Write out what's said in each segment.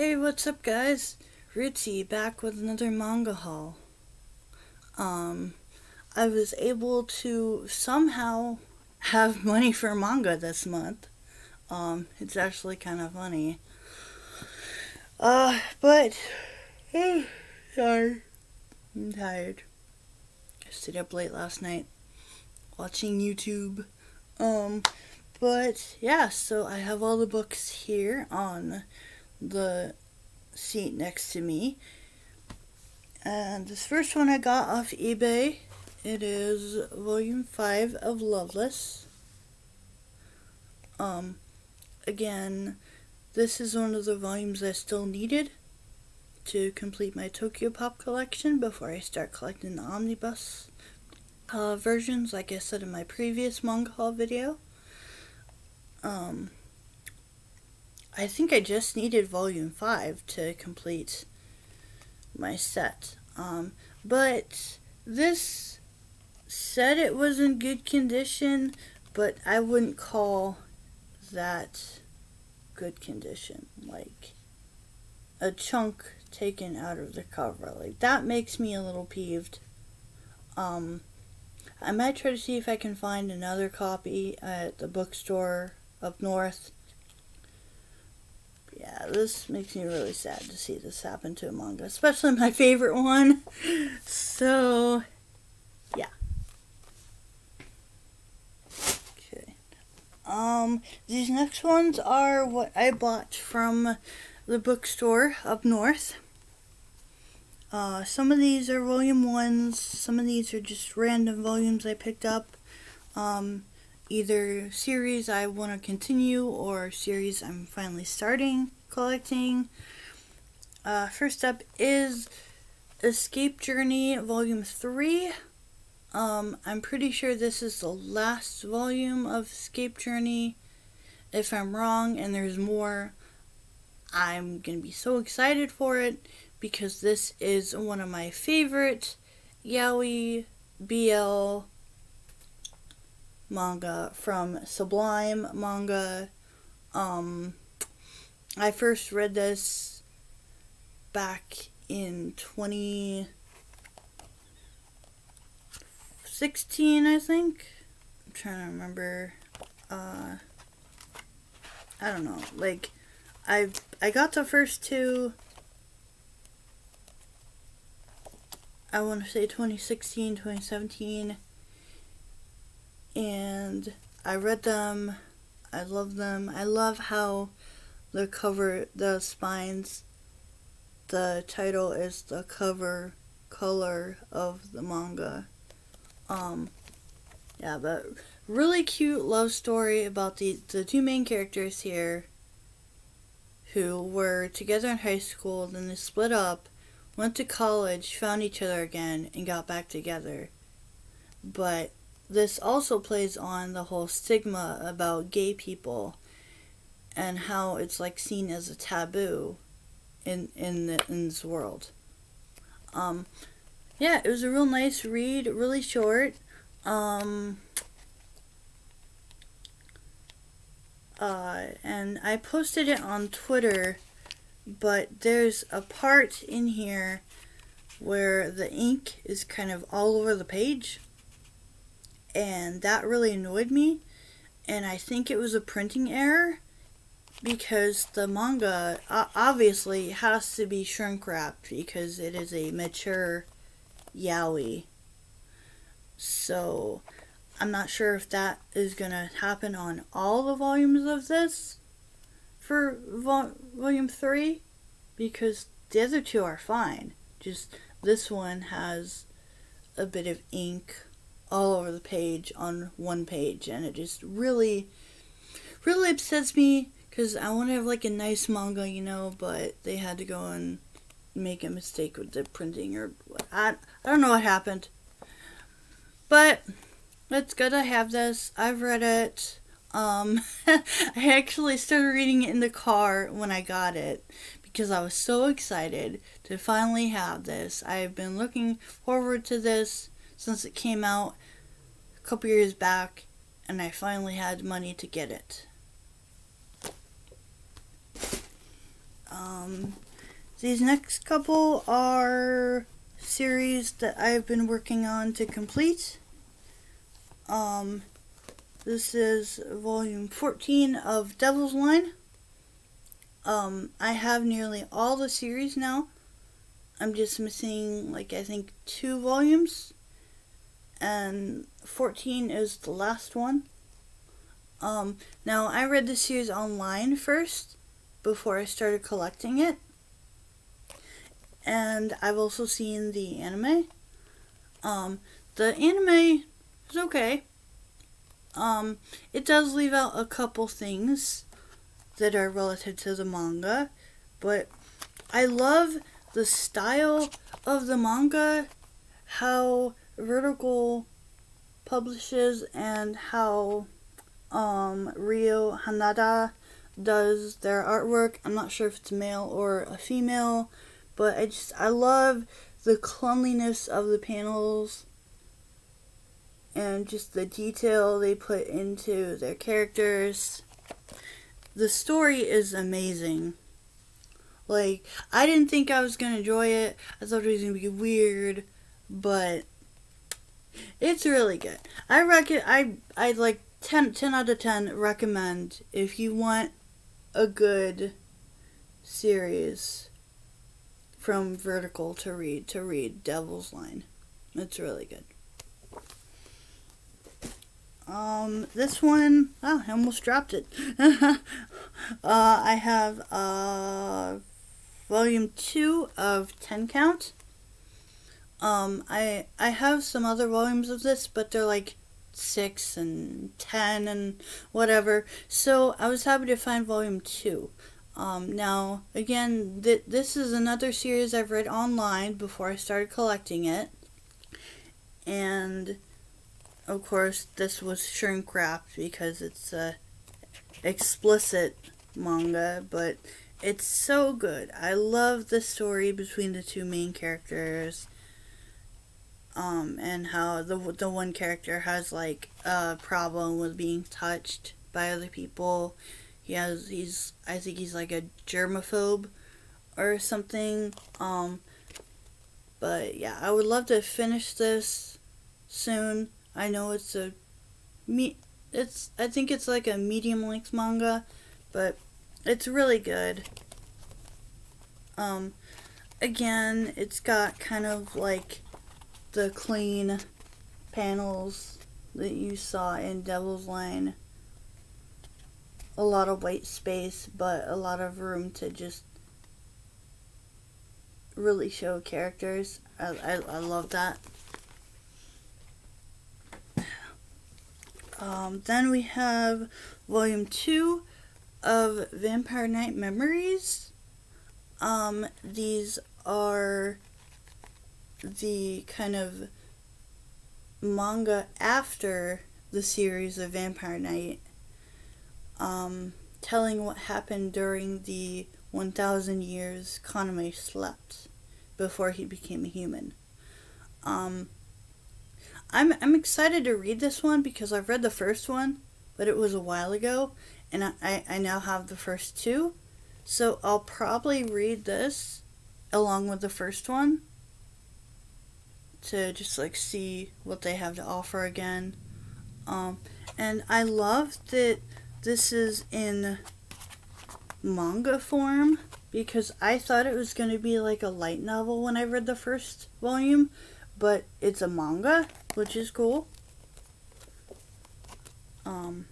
Hey, what's up guys? Ritzy back with another manga haul. Um, I was able to somehow have money for manga this month. Um, it's actually kind of funny. Uh, but, sorry. I'm tired. I stayed up late last night watching YouTube. Um, but yeah, so I have all the books here on the seat next to me. And this first one I got off eBay. It is volume 5 of Loveless. Um, again, this is one of the volumes I still needed to complete my Tokyopop collection before I start collecting the omnibus uh, versions, like I said in my previous manga haul video. Um, I think I just needed volume 5 to complete my set. Um, but this said it was in good condition, but I wouldn't call that good condition. Like a chunk taken out of the cover. Like that makes me a little peeved. Um, I might try to see if I can find another copy at the bookstore up north yeah, this makes me really sad to see this happen to a manga, especially my favorite one. So, yeah. Okay. Um, these next ones are what I bought from the bookstore up north. Uh, some of these are volume ones, some of these are just random volumes I picked up. Um, either series I want to continue or series I'm finally starting collecting. Uh, first up is Escape Journey Volume 3. Um, I'm pretty sure this is the last volume of Escape Journey. If I'm wrong and there's more, I'm going to be so excited for it because this is one of my favorite yaoi BL manga from Sublime Manga. Um, I first read this back in 2016, I think. I'm trying to remember. Uh, I don't know. Like, I I got the first two. I want to say 2016, 2017 and I read them. I love them. I love how the cover, the spines, the title is the cover color of the manga. Um, yeah, but really cute love story about the the two main characters here, who were together in high school, then they split up, went to college, found each other again, and got back together. But this also plays on the whole stigma about gay people and how it's like seen as a taboo in in, the, in this world. Um, yeah, it was a real nice read, really short. Um, uh, and I posted it on Twitter, but there's a part in here where the ink is kind of all over the page and that really annoyed me and I think it was a printing error because the manga obviously has to be shrink wrapped because it is a mature yaoi. So I'm not sure if that is going to happen on all the volumes of this for vol volume 3 because the other two are fine. Just this one has a bit of ink all over the page on one page and it just really really upsets me because I want to have like a nice manga, you know, but they had to go and make a mistake with the printing or I, I don't know what happened. But it's good I have this. I've read it. Um, I actually started reading it in the car when I got it because I was so excited to finally have this. I've been looking forward to this since it came out a couple years back and I finally had money to get it. Um, these next couple are series that I've been working on to complete. Um, this is volume 14 of Devil's Line. Um, I have nearly all the series now. I'm just missing, like, I think two volumes. And 14 is the last one. Um, now, I read the series online first before I started collecting it. And I've also seen the anime. Um, the anime is okay. Um, it does leave out a couple things that are relative to the manga, but I love the style of the manga, how Vertical publishes, and how um, Ryo Hanada does their artwork. I'm not sure if it's male or a female, but I just I love the cleanliness of the panels and just the detail they put into their characters. The story is amazing. Like, I didn't think I was going to enjoy it. I thought it was going to be weird, but it's really good. I reckon I I like 10, 10 out of 10 recommend if you want a good series from Vertical to read to read Devil's Line. It's really good. Um, this one, oh, I almost dropped it. uh, I have uh, volume two of Ten Count. Um, I I have some other volumes of this, but they're like six and ten and whatever. So I was happy to find volume two. Um, now again, th- this is another series I've read online before I started collecting it, and of course, this was shrink wrapped because it's a explicit manga, but it's so good. I love the story between the two main characters. Um, and how the the one character has like a problem with being touched by other people. He has he's I think he's like a germaphobe or something. Um, but yeah, I would love to finish this soon. I know it's a me it's I think it's like a medium length manga, but it's really good. Um again, it's got kind of like the clean panels that you saw in Devil's Line. A lot of white space, but a lot of room to just really show characters. I, I, I love that. Um, then we have volume two of Vampire Knight Memories. Um, these are the kind of manga after the series of Vampire Knight, um, telling what happened during the 1,000 years Kaname slept before he became a human. Um, I'm I'm excited to read this one because I've read the first one, but it was a while ago, and I, I now have the first two. So I'll probably read this along with the first one to just like see what they have to offer again. Um, and I love that this is in manga form because I thought it was going to be like a light novel when I read the first volume, but it's a manga, which is cool. Um,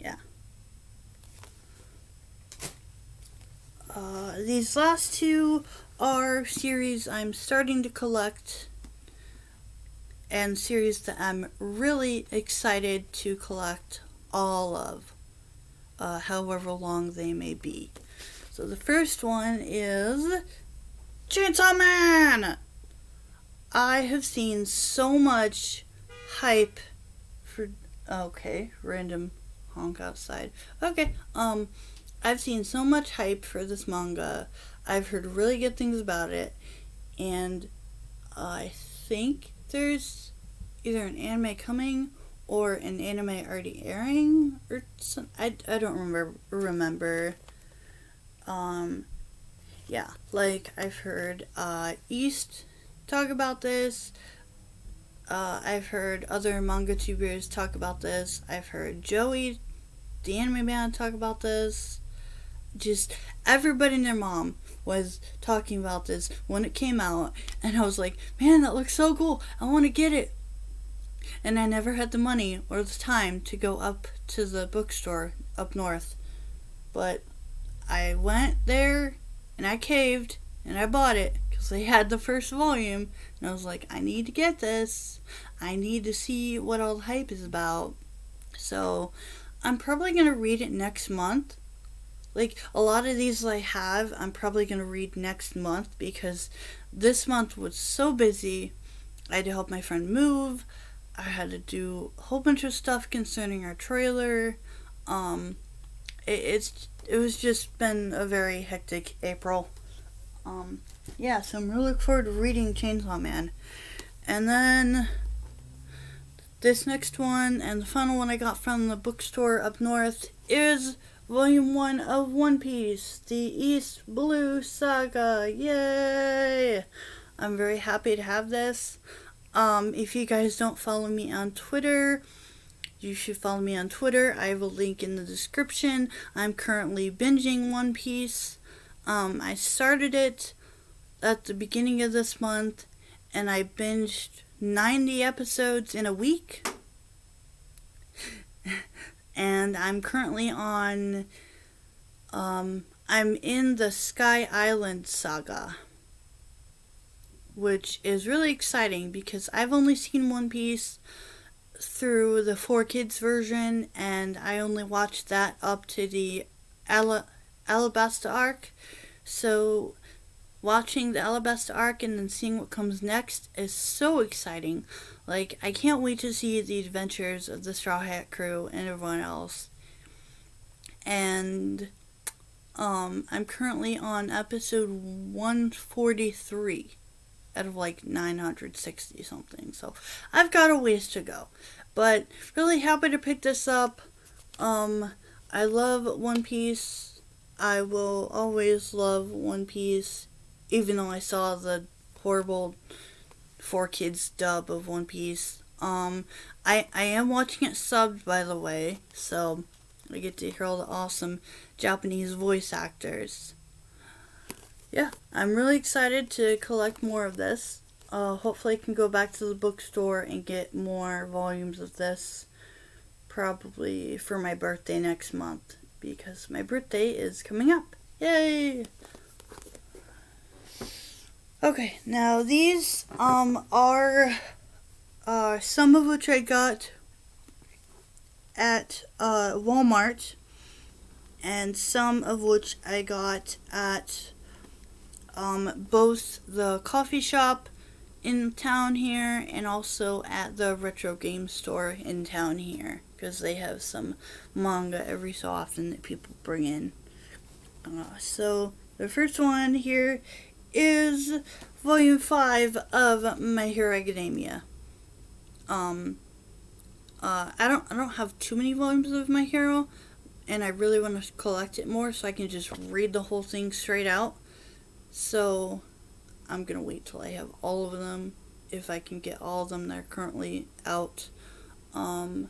yeah. Uh, these last two are series I'm starting to collect and series that I'm really excited to collect all of, uh, however long they may be. So the first one is Chainsaw Man! I have seen so much hype for okay, random honk outside. Okay, um I've seen so much hype for this manga. I've heard really good things about it and I think there's either an anime coming or an anime already airing or some I, I don't remember remember Um, yeah, like I've heard uh, East talk about this. Uh, I've heard other manga tubers talk about this. I've heard Joey, the anime man, talk about this. Just everybody and their mom was talking about this when it came out, and I was like, man, that looks so cool. I want to get it. And I never had the money or the time to go up to the bookstore up north. But I went there and I caved and I bought it because they had the first volume. And I was like, I need to get this. I need to see what all the hype is about. So I'm probably going to read it next month. Like a lot of these I have, I'm probably going to read next month because this month was so busy. I had to help my friend move. I had to do a whole bunch of stuff concerning our trailer. Um, it, it's it was just been a very hectic April. Um, yeah, so I'm really looking forward to reading Chainsaw Man. And then this next one and the final one I got from the bookstore up north is Volume 1 of One Piece, the East Blue Saga. Yay! I'm very happy to have this. Um, if you guys don't follow me on Twitter, you should follow me on Twitter. I have a link in the description. I'm currently binging One Piece. Um, I started it at the beginning of this month and I binged 90 episodes in a week. and I'm currently on um, I'm in the Sky Island saga, which is really exciting because I've only seen One Piece through the 4Kids version, and I only watched that up to the Ala- Alabasta arc. So, watching the Alabasta arc and then seeing what comes next is so exciting. Like, I can't wait to see the adventures of the Straw Hat crew and everyone else. And um, I'm currently on episode 143 out of like 960 something. So I've got a ways to go. But really happy to pick this up. Um, I love One Piece. I will always love One Piece, even though I saw the horrible 4Kids dub of One Piece. Um, I I am watching it subbed by the way, so I get to hear all the awesome Japanese voice actors yeah, I'm really excited to collect more of this. Uh, hopefully, I can go back to the bookstore and get more volumes of this. Probably for my birthday next month because my birthday is coming up. Yay! Okay, now these um are uh some of which I got at uh Walmart and some of which I got at um, both the coffee shop in town here and also at the retro game store in town here because they have some manga every so often that people bring in. Uh, so the first one here is volume 5 of My Hero Academia. Um, uh, I don't I don't have too many volumes of My Hero and I really want to collect it more so I can just read the whole thing straight out. So I'm going to wait till I have all of them, if I can get all of them that are currently out. Um,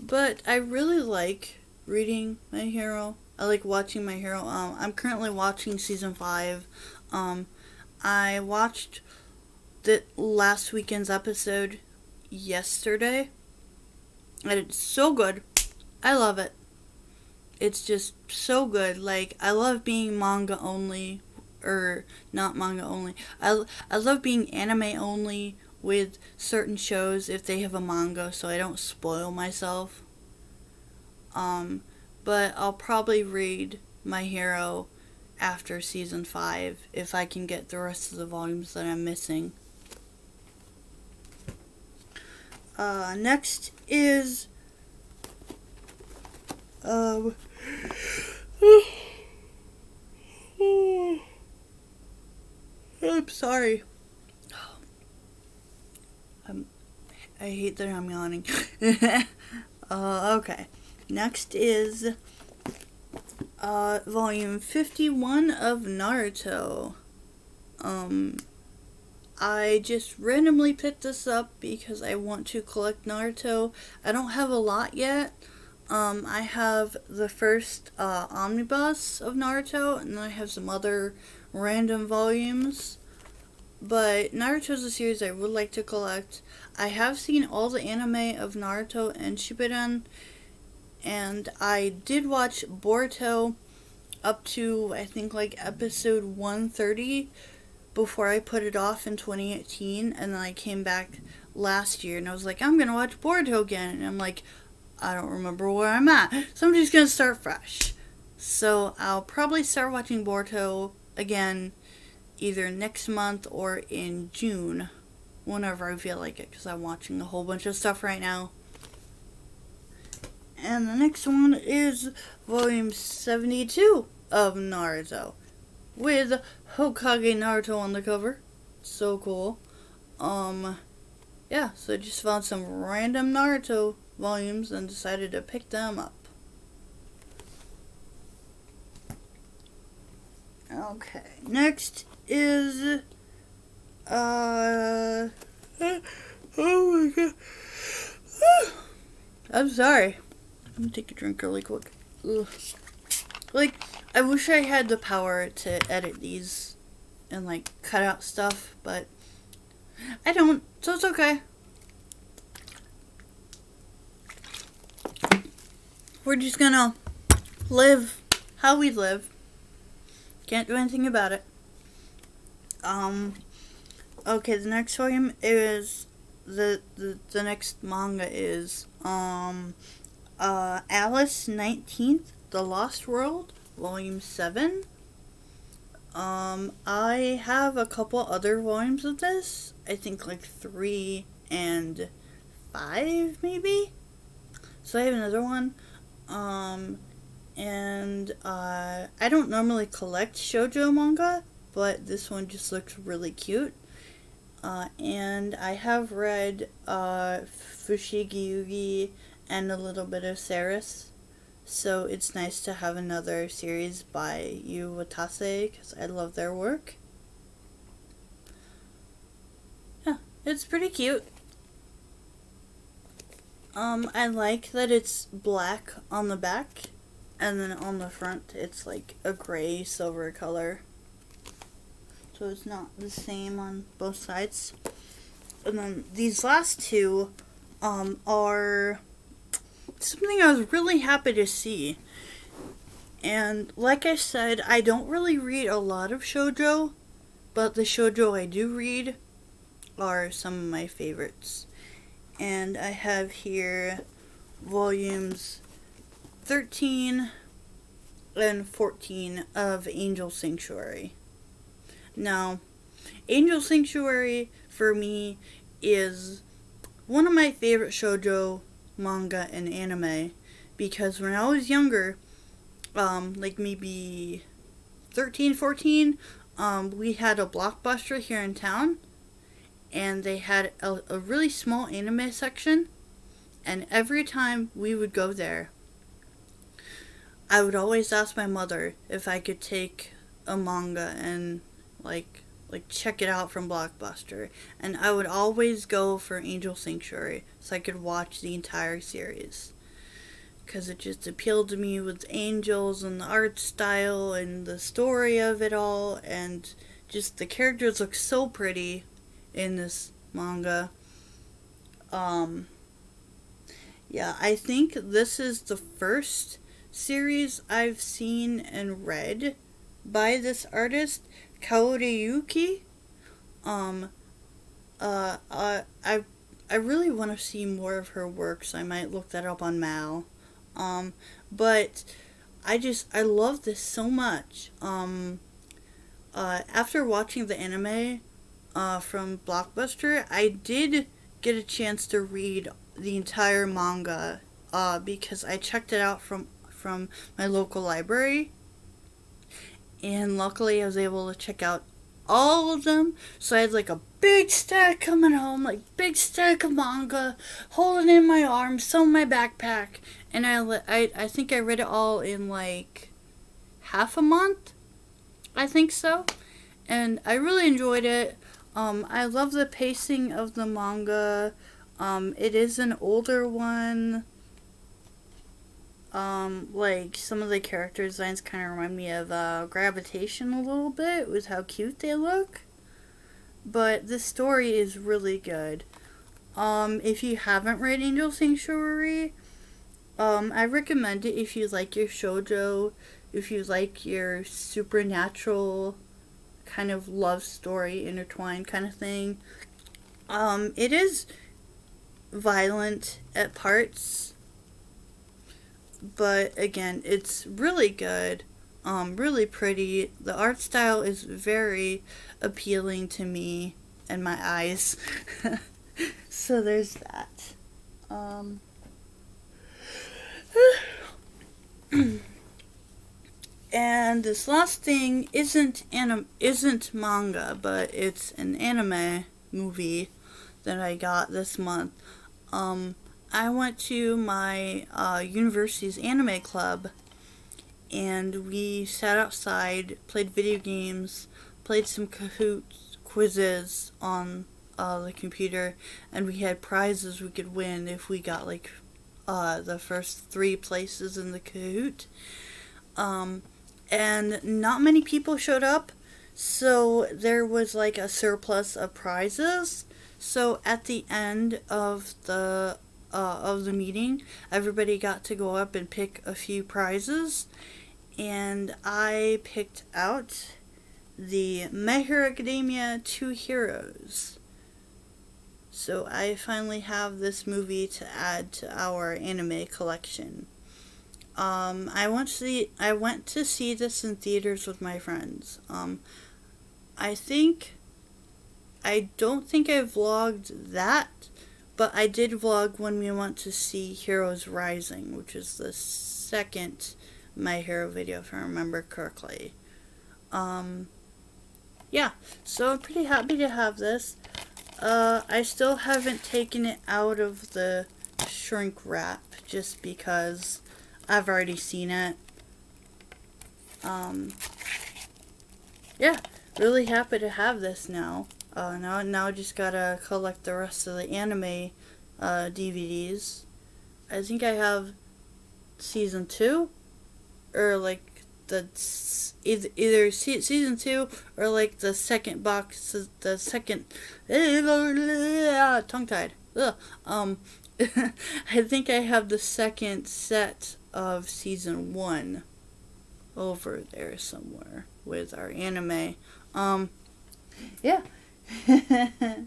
but I really like reading My Hero. I like watching My Hero. Um, I'm currently watching season 5. Um, I watched the last weekend's episode yesterday. And it's so good. I love it. It's just so good. Like, I love being manga only or not manga only. I, I love being anime only with certain shows if they have a manga so I don't spoil myself. Um, but I'll probably read My Hero after season 5 if I can get the rest of the volumes that I'm missing. Uh, next is um I'm sorry. I'm, I hate that I'm yawning. uh, okay. Next is uh, volume 51 of Naruto. Um, I just randomly picked this up because I want to collect Naruto. I don't have a lot yet. Um, I have the first uh, omnibus of Naruto, and then I have some other random volumes. But Naruto is a series I would like to collect. I have seen all the anime of Naruto and Shippuden, and I did watch Boruto up to I think like episode 130 before I put it off in 2018 and then I came back last year and I was like I'm going to watch Boruto again and I'm like I don't remember where I'm at so I'm just going to start fresh. So I'll probably start watching Boruto again either next month or in June whenever I feel like it because I'm watching a whole bunch of stuff right now. And the next one is volume 72 of Naruto with Hokage Naruto on the cover. So cool. Um, yeah, so I just found some random Naruto volumes and decided to pick them up. Okay, next is, uh, oh my god. I'm sorry. Let me take a drink really quick. Ugh. Like, I wish I had the power to edit these and, like, cut out stuff, but I don't, so it's okay. We're just gonna live how we live. Can't do anything about it. Um, okay, the next volume is, the, the, the next manga is, um, uh, Alice 19th, The Lost World, Volume 7. Um, I have a couple other volumes of this. I think like 3 and 5, maybe? So I have another one. Um, and uh, I don't normally collect shoujo manga, but this one just looks really cute. Uh, and I have read uh, Fushigi Yugi and a little bit of Ceres. So it's nice to have another series by Yu Watase because I love their work. Yeah, it's pretty cute. Um, I like that it's black on the back and then on the front it's like a gray silver color. So it's not the same on both sides. And then these last two um, are something I was really happy to see. And like I said, I don't really read a lot of shoujo, but the shoujo I do read are some of my favorites. And I have here volumes 13 and 14 of Angel Sanctuary. Now, Angel Sanctuary for me is one of my favorite shoujo manga and anime. Because when I was younger, um, like maybe 13, 14, um, we had a blockbuster here in town. And they had a, a really small anime section. And every time we would go there I would always ask my mother if I could take a manga and like like check it out from Blockbuster, and I would always go for Angel Sanctuary so I could watch the entire series. Because it just appealed to me with angels and the art style and the story of it all, and just the characters look so pretty in this manga. Um, yeah, I think this is the first series I've seen and read by this artist Kaori Um, uh, uh, I, I really want to see more of her work, so I might look that up on Mal. Um, but I just, I love this so much. Um, uh, after watching the anime, uh, from Blockbuster, I did get a chance to read the entire manga, uh, because I checked it out from, from my local library and luckily I was able to check out all of them. So I had like a big stack coming home, like big stack of manga, holding in my arms, some in my backpack, and I I I think I read it all in like half a month. I think so. And I really enjoyed it. Um, I love the pacing of the manga. Um, it is an older one. Um, like some of the character designs kind of remind me of uh, Gravitation a little bit with how cute they look. But the story is really good. Um, if you haven't read Angel Sanctuary, um, I recommend it if you like your shojo, if you like your supernatural kind of love story intertwined kind of thing. Um, it is violent at parts, but again, it's really good. Um, really pretty. The art style is very appealing to me and my eyes. so there's that. Um, and this last thing isn't anim- isn't manga, but it's an anime movie that I got this month. Um, I went to my uh, university's anime club, and we sat outside, played video games, played some Kahoot quizzes on uh, the computer, and we had prizes we could win if we got like uh, the first three places in the Kahoot. Um, and not many people showed up, so there was like a surplus of prizes. So at the end of the uh, of the meeting, everybody got to go up and pick a few prizes, and I picked out the My Hero Academia Two Heroes. So I finally have this movie to add to our anime collection. Um, I went to see I went to see this in theaters with my friends. Um, I think I don't think I vlogged that, but I did vlog when we went to see Heroes Rising, which is the second My Hero video, if I remember correctly. Um, yeah, so I'm pretty happy to have this. Uh, I still haven't taken it out of the shrink wrap just because I've already seen it. Um, yeah, really happy to have this now. Uh, now, now just gotta collect the rest of the anime uh, DVDs. I think I have season two, or like the either, either season two or like the second box, the second tongue tied. Um, I think I have the second set of season one over there somewhere with our anime. Um, yeah.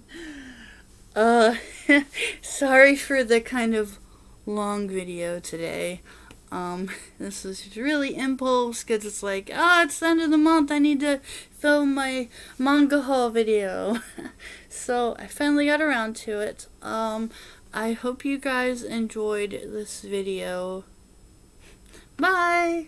uh, sorry for the kind of long video today. Um, this is really impulse because it's like, ah, oh, it's the end of the month. I need to film my manga haul video. so I finally got around to it. Um, I hope you guys enjoyed this video. Bye!